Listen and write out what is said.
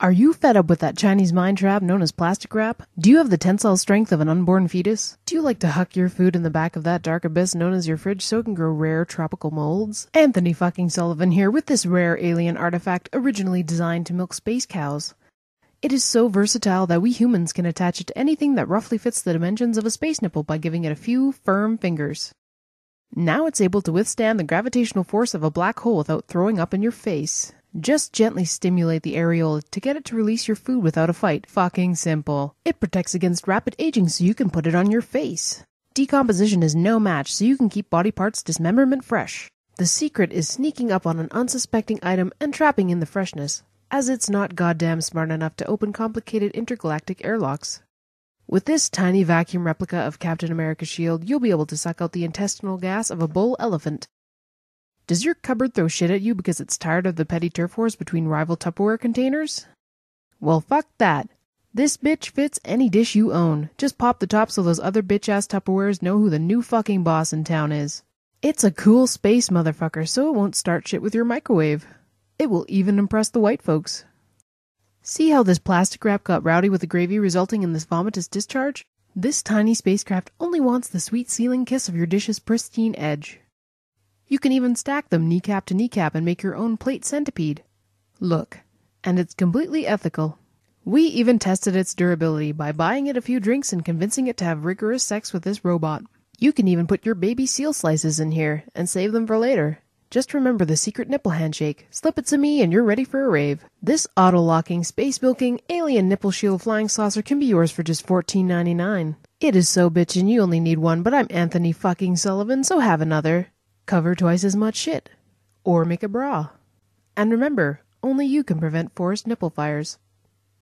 Are you fed up with that Chinese mind trap known as plastic wrap? Do you have the tensile strength of an unborn fetus? Do you like to huck your food in the back of that dark abyss known as your fridge so it can grow rare tropical molds? Anthony fucking Sullivan here with this rare alien artifact originally designed to milk space cows. It is so versatile that we humans can attach it to anything that roughly fits the dimensions of a space nipple by giving it a few firm fingers. Now it's able to withstand the gravitational force of a black hole without throwing up in your face. Just gently stimulate the areola to get it to release your food without a fight. Fucking simple. It protects against rapid aging so you can put it on your face. Decomposition is no match so you can keep body parts dismemberment fresh. The secret is sneaking up on an unsuspecting item and trapping in the freshness, as it's not goddamn smart enough to open complicated intergalactic airlocks. With this tiny vacuum replica of Captain America's shield, you'll be able to suck out the intestinal gas of a bull elephant does your cupboard throw shit at you because it's tired of the petty turf wars between rival Tupperware containers? Well, fuck that. This bitch fits any dish you own. Just pop the top so those other bitch ass Tupperwares know who the new fucking boss in town is. It's a cool space motherfucker, so it won't start shit with your microwave. It will even impress the white folks. See how this plastic wrap got rowdy with the gravy resulting in this vomitous discharge? This tiny spacecraft only wants the sweet sealing kiss of your dish's pristine edge. You can even stack them kneecap to kneecap and make your own plate centipede. Look, and it's completely ethical. We even tested its durability by buying it a few drinks and convincing it to have rigorous sex with this robot. You can even put your baby seal slices in here and save them for later. Just remember the secret nipple handshake. Slip it to me and you're ready for a rave. This auto-locking, space-milking, alien nipple shield flying saucer can be yours for just $14.99. It is so bitchin' you only need one, but I'm Anthony fucking Sullivan, so have another cover twice as much shit, or make a bra. And remember, only you can prevent forest nipple fires.